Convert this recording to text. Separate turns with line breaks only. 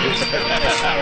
Yeah.